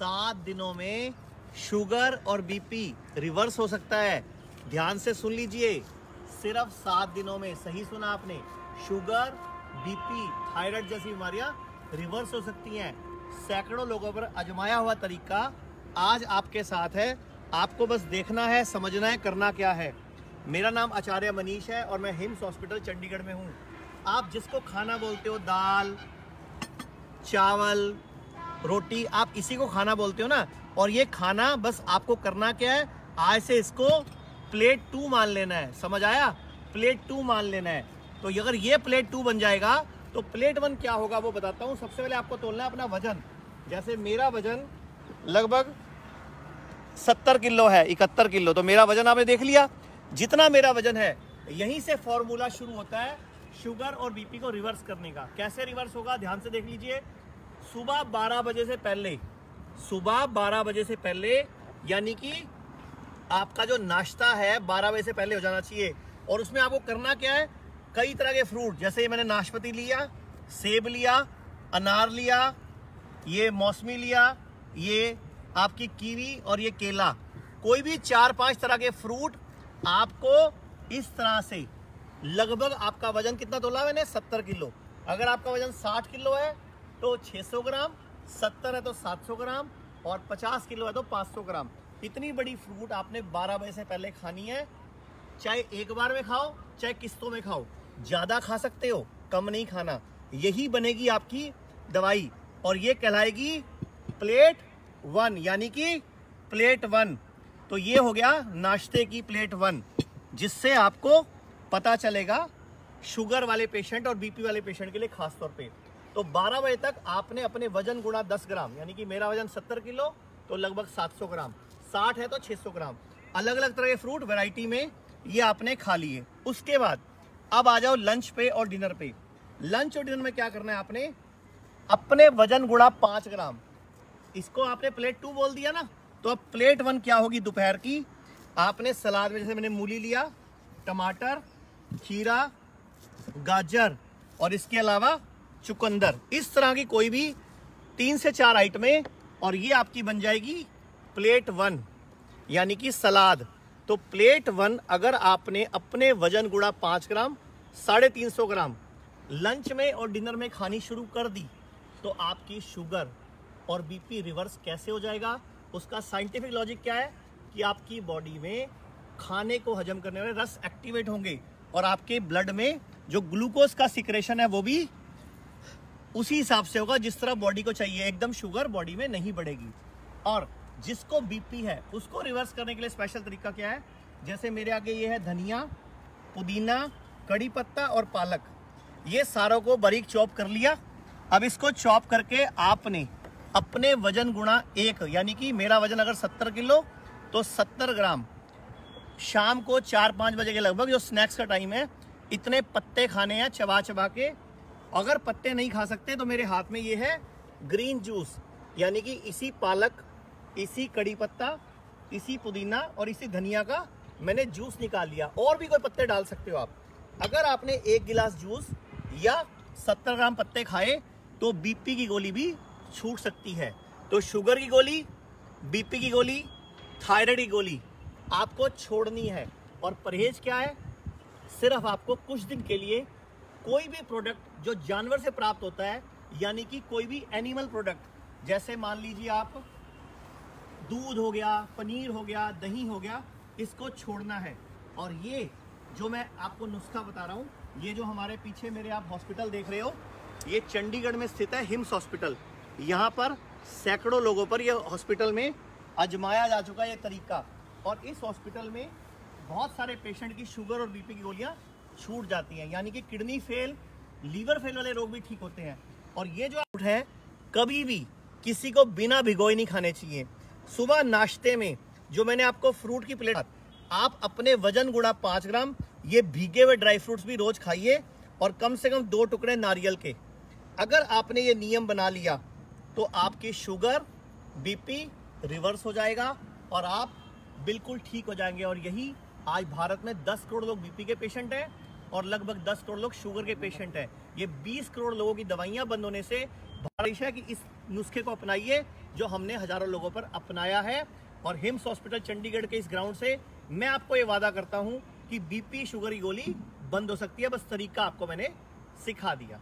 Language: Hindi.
सात दिनों में शुगर और बीपी रिवर्स हो सकता है। ध्यान से सुन लीजिए। सिर्फ़ सात दिनों में, सही सुना आपने। शुगर, बीपी, थायराइड जैसी बीमारियाँ रिवर्स हो सकती हैं। सैकड़ों लोगों पर अजमाया हुआ तरीका आज आपके साथ है। आपको बस देखना है, समझना है, करना क्या है। मेरा नाम आचार्य मनीष है और मैं हिम्स हॉस्पिटल, चंडीगढ़ में हूँ। आप जिसको खाना बोलते हो, दाल, चावल रोटी, आप इसी को खाना बोलते हो ना? और ये खाना बस आपको करना क्या है? आज से इसको प्लेट टू मान लेना है। समझ आया? प्लेट टू मान लेना है। तो अगर ये प्लेट टू बन जाएगा तो प्लेट वन क्या होगा वो बताता हूँ। सबसे पहले आपको तोलना है अपना वज़न। जैसे मेरा वज़न लगभग सत्तर किलो है, इकहत्तर किलो। तो मेरा वज़न आपने देख लिया? जितना मेरा वज़न है, यहीं से फॉर्मूला शुरू होता है शुगर और बीपी को रिवर्स करने का। कैसे रिवर्स होगा? ध्यान से देख लीजिए। सुबह 12 बजे से पहले, सुबह 12 बजे से पहले, यानी कि आपका जो नाश्ता है 12 बजे से पहले हो जाना चाहिए। और उसमें आपको करना क्या है? कई तरह के फ्रूट, जैसे मैंने नाशपाती लिया, सेब लिया, अनार लिया, ये मौसमी लिया, ये आपकी कीवी और ये केला। कोई भी चार पाँच तरह के फ्रूट आपको इस तरह से, लगभग आपका वज़न कितना तोला मैंने? सत्तर किलो। अगर आपका वज़न साठ किलो है तो 600 ग्राम, सत्तर है तो 700 ग्राम और 50 किलो है तो 500 ग्राम। इतनी बड़ी फ्रूट आपने 12 बजे से पहले खानी है। चाहे एक बार में खाओ, चाहे किस्तों में खाओ, ज़्यादा खा सकते हो, कम नहीं खाना। यही बनेगी आपकी दवाई और ये कहलाएगी प्लेट वन यानी कि प्लेट वन तो ये हो गया नाश्ते की प्लेट वन जिससे आपको पता चलेगा शुगर वाले पेशेंट और बीपी वाले पेशेंट के लिए खास तौर पे। तो 12 बजे तक आपने अपने वज़न गुणा 10 ग्राम, यानी कि मेरा वज़न 70 किलो तो लगभग 700 ग्राम। 60 है तो 600 ग्राम। अलग अलग तरह के फ्रूट वैरायटी में ये आपने खा लिए। उसके बाद अब आ जाओ लंच पे और डिनर पे। लंच और डिनर में क्या करना है आपने? अपने वज़न गुणा पाँच ग्राम। इसको आपने प्लेट टू बोल दिया ना? तो अब प्लेट वन क्या होगी दोपहर की? आपने सलाद में जैसे मैंने मूली लिया, टमाटर, खीरा, गाजर, और इसके अलावा चुकंदर। इस तरह की कोई भी तीन से चार आइटमें और ये आपकी बन जाएगी प्लेट वन, यानी कि सलाद। तो प्लेट वन अगर आपने अपने वज़न गुड़ा पाँच ग्राम, साढ़े तीन सौ ग्राम लंच में और डिनर में खानी शुरू कर दी तो आपकी शुगर और बीपी रिवर्स कैसे हो जाएगा? उसका साइंटिफिक लॉजिक क्या है? कि आपकी बॉडी में खाने को हजम करने वाले रस एक्टिवेट होंगे और आपके ब्लड में जो ग्लूकोज का सिक्रेशन है वो भी उसी हिसाब से होगा जिस तरह बॉडी को चाहिए। एकदम शुगर बॉडी में नहीं बढ़ेगी। और जिसको बीपी है, उसको रिवर्स करने के लिए स्पेशल तरीका क्या है? जैसे मेरे आगे ये है धनिया, पुदीना, कड़ी पत्ता और पालक। ये सारों को बारीक चॉप कर लिया। अब इसको चॉप करके आपने अपने वज़न गुणा एक, यानी कि मेरा वज़न अगर सत्तर किलो तो सत्तर ग्राम शाम को चार पाँच बजे के लगभग जो स्नैक्स का टाइम है, इतने पत्ते खाने हैं चबा चबा के अगर पत्ते नहीं खा सकते तो मेरे हाथ में ये है ग्रीन जूस यानी कि इसी पालक, इसी कड़ी पत्ता, इसी पुदीना और इसी धनिया का मैंने जूस निकाल लिया। और भी कोई पत्ते डाल सकते हो आप। अगर आपने एक गिलास जूस या सत्तर ग्राम पत्ते खाए तो बीपी की गोली भी छूट सकती है। तो शुगर की गोली बीपी की गोली थायराइड की गोली आपको छोड़नी है। और परहेज क्या है? सिर्फ़ आपको कुछ दिन के लिए कोई भी प्रोडक्ट जो जानवर से प्राप्त होता है, यानी कि कोई भी एनिमल प्रोडक्ट, जैसे मान लीजिए आप दूध हो गया, पनीर हो गया, दही हो गया, इसको छोड़ना है। और ये जो मैं आपको नुस्खा बता रहा हूँ, ये जो हमारे पीछे मेरे आप हॉस्पिटल देख रहे हो, ये चंडीगढ़ में स्थित है हिम्स हॉस्पिटल यहाँ पर सैकड़ों लोगों पर यह हॉस्पिटल में अजमाया जा चुका है ये तरीका। और इस हॉस्पिटल में बहुत सारे पेशेंट की शुगर और बीपी की गोलियाँ छूट जाती हैं, यानी कि किडनी फेल, लीवर फेल वाले रोग भी ठीक होते हैं। और ये जो फ्रूट है, कभी भी किसी को बिना भिगोए नहीं खाने चाहिए। सुबह नाश्ते में जो मैंने आपको फ्रूट की प्लेट, आप अपने वज़न गुड़ा पाँच ग्राम, ये भीगे हुए ड्राई फ्रूट्स भी रोज खाइए, और कम से कम दो टुकड़े नारियल के। अगर आपने ये नियम बना लिया तो आपकी शुगर, बीपी रिवर्स हो जाएगा, और आप बिल्कुल ठीक हो जाएँगे। और यही आज भारत में 10 करोड़ लोग बीपी के पेशेंट हैं। और लगभग 10 करोड़ लोग शुगर के पेशेंट हैं। ये 20 करोड़ लोगों की दवाइयाँ बंद होने से बारिश है कि इस नुस्खे को अपनाइए जो हमने हज़ारों लोगों पर अपनाया है। और हिम्स हॉस्पिटल चंडीगढ़ के इस ग्राउंड से मैं आपको ये वादा करता हूँ कि बीपी शुगर की गोली बंद हो सकती है। बस तरीका आपको मैंने सिखा दिया।